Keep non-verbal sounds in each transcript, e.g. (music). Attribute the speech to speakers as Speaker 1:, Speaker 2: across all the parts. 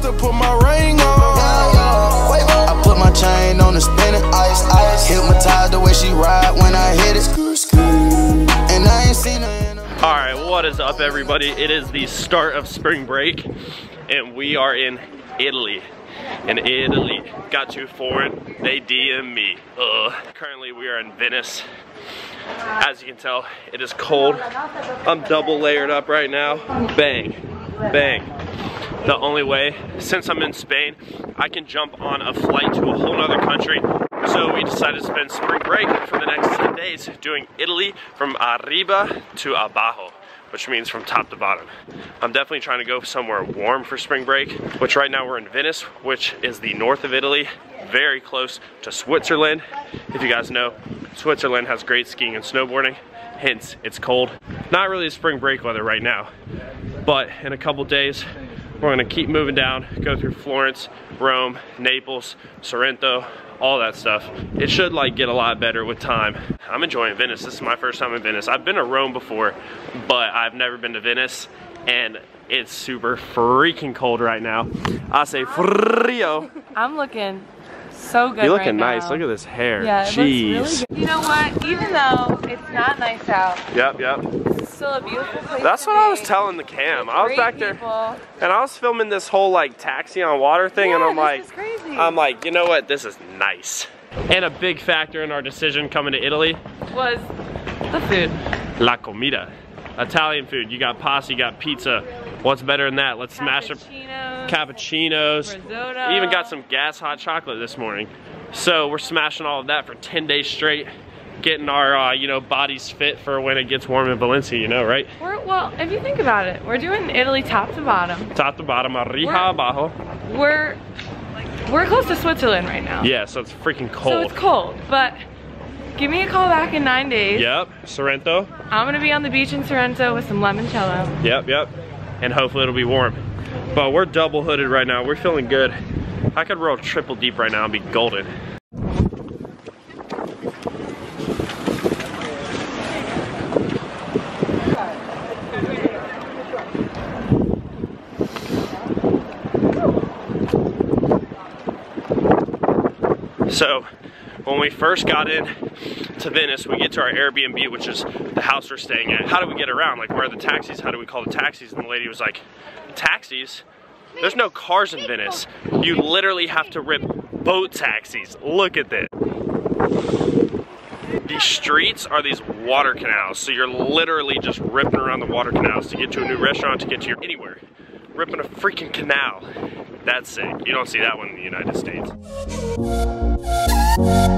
Speaker 1: first to put my ring on.
Speaker 2: I put my chain on the spinning ice, ice. Hypnotized the way she ride when I hit it. And I ain't seen her
Speaker 3: All right, what is up everybody? It is the start of spring break and we are in Italy. In Italy, got too foreign, they DM me. Ugh. Currently we are in Venice. As you can tell, it is cold. I'm double layered up right now. Bang, bang. The only way, since I'm in Spain, I can jump on a flight to a whole nother country. So we decided to spend spring break for the next 10 days doing Italy from arriba to abajo which means from top to bottom. I'm definitely trying to go somewhere warm for spring break, which right now we're in Venice, which is the north of Italy, very close to Switzerland. If you guys know, Switzerland has great skiing and snowboarding, hence it's cold. Not really spring break weather right now, but in a couple days, we're gonna keep moving down, go through Florence, Rome, Naples, Sorrento, all that stuff. It should like get a lot better with time. I'm enjoying Venice. This is my first time in Venice. I've been to Rome before, but I've never been to Venice and it's super freaking cold right now. I say frio.
Speaker 4: I'm looking so good
Speaker 3: You're looking
Speaker 4: right
Speaker 3: nice.
Speaker 4: now.
Speaker 3: Look at this hair.
Speaker 4: Yeah,
Speaker 3: Jeez.
Speaker 4: really good. You know what? Even though it's not nice out,
Speaker 3: Yep, yep.
Speaker 4: Still a beautiful place
Speaker 3: That's what I was telling the cam. I was back there and I was filming this whole like taxi on water thing and I'm like. I'm like, you know what? This is nice. And a big factor in our decision coming to Italy,
Speaker 4: was the food.
Speaker 3: la comida. Italian food. You got pasta, you got pizza. What's better than that? Let's smash
Speaker 4: Cappuccinos,
Speaker 3: cappuccinos.
Speaker 4: risotto.
Speaker 3: Even got some gas hot chocolate this morning. So we're smashing all of that for 10 days straight, getting our uh, you know bodies fit for when it gets warm in Valencia, you know, right?
Speaker 4: We're, well, if you think about it, we're doing Italy top to bottom.
Speaker 3: Top to bottom, arriba
Speaker 4: We're-
Speaker 3: abajo.
Speaker 4: We're we're close to Switzerland right now.
Speaker 3: Yeah, so it's freaking cold.
Speaker 4: So it's cold, but give me a call back in nine days.
Speaker 3: Yep, Sorrento.
Speaker 4: I'm gonna be on the beach in Sorrento with some limoncello.
Speaker 3: Yep, yep. And hopefully it'll be warm. But we're double hooded right now. We're feeling good. I could roll triple deep right now and be golden. So when we first got in to Venice, we get to our Airbnb, which is the house we're staying at. How do we get around? Like, where are the taxis? How do we call the taxis? And the lady was like, taxis? There's no cars in Venice. You literally have to rip boat taxis. Look at this. These streets are these water canals. So you're literally just ripping around the water canals to get to a new restaurant, to get to your anywhere. Ripping a freaking canal. That's sick. You don't see that one in the United States. Yeah.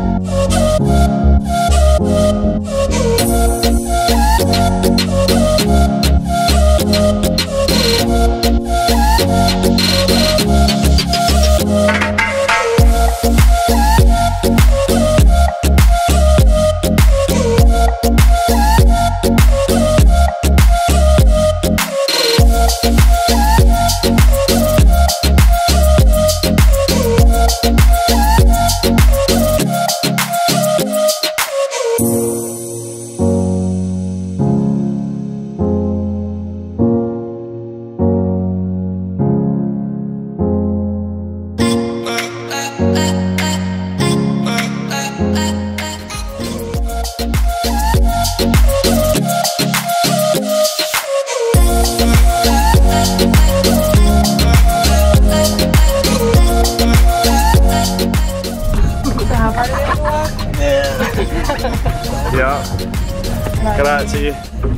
Speaker 3: Grazie.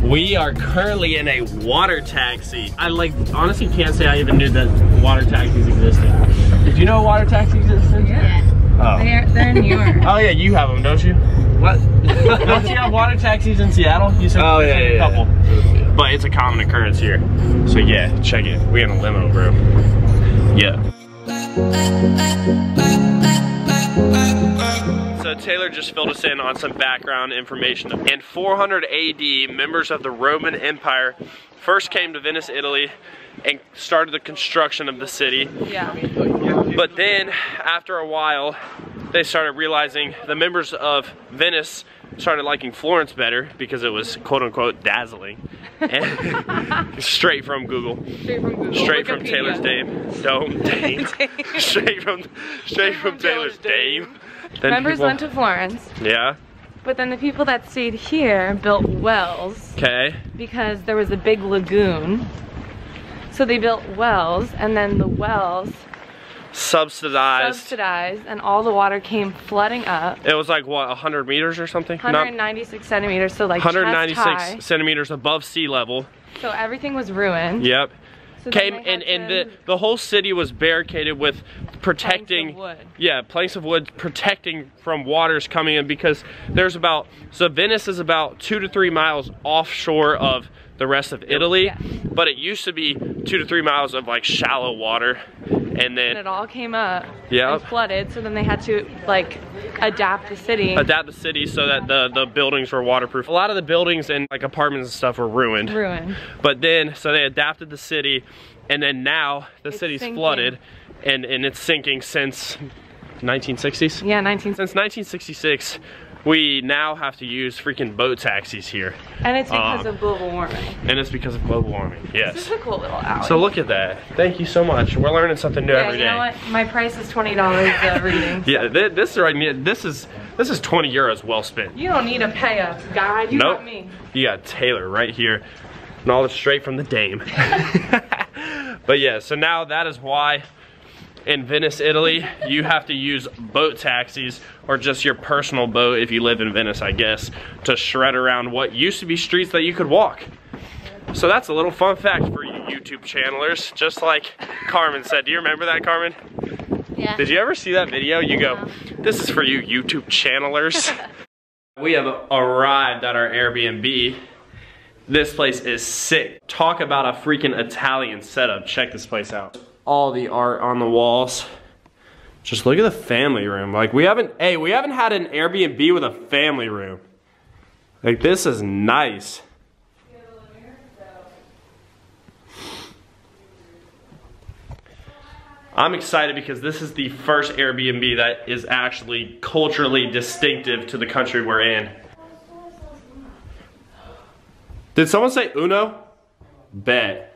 Speaker 3: We are currently in a water taxi. I like honestly can't say I even knew that water taxis existed. Did you know water taxis existed?
Speaker 4: Yeah.
Speaker 3: Oh.
Speaker 4: They're, they're in New York. (laughs)
Speaker 3: Oh yeah, you have them, don't you? What? (laughs) don't you have water taxis in Seattle? You said
Speaker 5: Oh, yeah,
Speaker 3: a
Speaker 5: yeah,
Speaker 3: couple. But it's a common occurrence here. So yeah, check it. We in a limo, bro. Yeah. So Taylor just filled us in on some background information. In 400 AD, members of the Roman Empire first came to Venice, Italy, and started the construction of the city.
Speaker 4: Yeah.
Speaker 3: But then, after a while, they started realizing the members of Venice started liking Florence better because it was quote unquote dazzling. (laughs) Straight from Google.
Speaker 4: Straight from Google.
Speaker 3: Straight from
Speaker 4: Wikipedia.
Speaker 3: Taylor's Dame. Dome. (laughs) Dame. straight from straight from
Speaker 4: from
Speaker 3: Taylor's
Speaker 4: Taylor's
Speaker 3: Dame.
Speaker 4: Members
Speaker 3: people-
Speaker 4: went to Florence,
Speaker 3: Yeah.
Speaker 4: but then the people that stayed here built wells
Speaker 3: Okay.
Speaker 4: because there was a big lagoon. So they built wells, and then the wells
Speaker 3: Subsidized.
Speaker 4: subsidized, and all the water came flooding up.
Speaker 3: It was like what, 100 meters or something? Not-
Speaker 4: 196 centimeters, so like chest
Speaker 3: 196 centimeters above sea level.
Speaker 4: So everything was ruined.
Speaker 3: Yep.
Speaker 4: So
Speaker 3: Came and, and the the whole city was barricaded with protecting
Speaker 4: wood.
Speaker 3: yeah planks of wood protecting from waters coming in because there's about so Venice is about two to three miles offshore of the rest of Italy,
Speaker 4: Yeah.
Speaker 3: but it used to be two to three miles of like shallow water, and
Speaker 4: and
Speaker 3: then
Speaker 4: it all came up
Speaker 3: Yep.
Speaker 4: and flooded. So then they had to like adapt the city.
Speaker 3: adapt the city so that the the buildings were waterproof. A lot of the buildings and like apartments and stuff were ruined.
Speaker 4: ruined.
Speaker 3: But then, so they adapted the city, and then now the
Speaker 4: It's
Speaker 3: city's
Speaker 4: sinking.
Speaker 3: flooded, and, and it's sinking since 1960s.
Speaker 4: Yeah, 19.
Speaker 3: Since 1966, we now have to use freaking boat taxis here,
Speaker 4: And it's because
Speaker 3: Um,
Speaker 4: of global warming.
Speaker 3: and it's because of global warming.
Speaker 4: This
Speaker 3: Yes.
Speaker 4: is a cool little alley.
Speaker 3: So look at that. Thank you so much. We're learning something new
Speaker 4: yeah,
Speaker 3: every
Speaker 4: you know what? My price is twenty dollars uh, (laughs) reading.
Speaker 3: Yeah, th- this is right. near- This is this is 20 euros well spent.
Speaker 4: You don't need to pay a guide. You
Speaker 3: Nope.
Speaker 4: got me.
Speaker 3: You got Taylor right here. And all this straight from the dame. (laughs) but yeah, so now that is why in Venice, Italy, you have to use boat taxis or just your personal boat if you live in Venice, I guess, to shred around what used to be streets that you could walk. So that's a little fun fact for you YouTube channelers, just like Carmen said. Do you remember that, Carmen?
Speaker 4: Yeah.
Speaker 3: Did you ever see that video? You go, this is for you YouTube channelers. (laughs) we have arrived at our Airbnb. This place is sick. Talk about a freaking Italian setup. Check this place out. All the art on the walls. Just look at the family room. Like we haven't, hey, we haven't had an Airbnb with a family room. Like this is nice. I'm excited because this is the first Airbnb that is actually culturally distinctive to the country we're in. Did someone say Uno? Bet.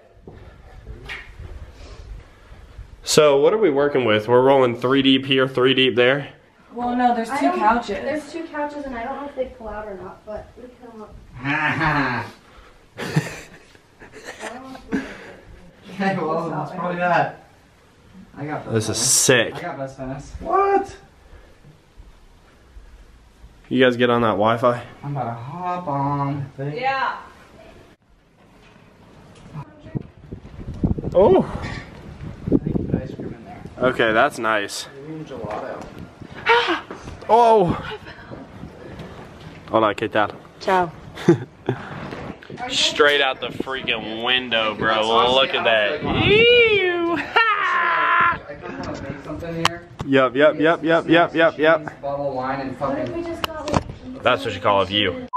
Speaker 3: So what are we working with? We're rolling three deep here, three deep there.
Speaker 4: Well, no, there's two couches.
Speaker 1: There's two couches, and I don't know if they pull out or not, but we can look.
Speaker 5: yeah,
Speaker 1: I don't know if we- (laughs)
Speaker 5: well, it's probably that. I got best
Speaker 3: This is sick.
Speaker 5: I got best Venice. What?
Speaker 3: You guys get on that Wi-Fi?
Speaker 5: I'm about to hop on.
Speaker 4: Yeah.
Speaker 3: Oh.
Speaker 5: I think you put ice cream in there.
Speaker 3: Okay, that's nice.
Speaker 5: Maybe gelato. (gasps)
Speaker 3: Oh. Hola, ¿qué tal?
Speaker 4: Ciao. (laughs)
Speaker 3: Straight out the freaking window, bro.
Speaker 5: That's honestly
Speaker 3: Look at that. Ew.
Speaker 5: I kind of want to make something.
Speaker 3: Yep, yep, yep, yep, yep, yep, yep.
Speaker 5: Bottle of wine and
Speaker 1: What if
Speaker 5: fucking.
Speaker 1: we just got like?
Speaker 3: That's what you call a view.